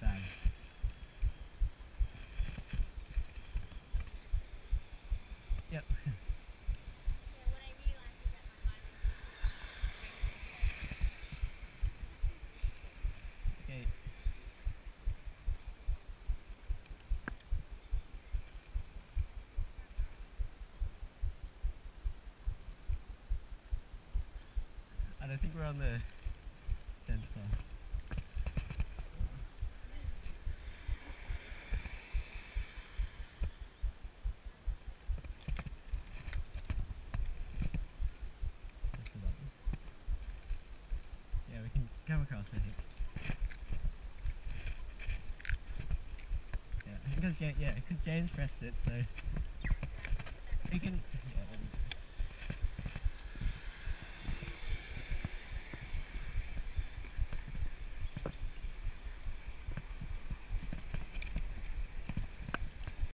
bad. Yep. I think we're on the sensor. That's the button. Yeah, we can come across, I think. Yeah, because James, yeah, James pressed it, so can. Yeah,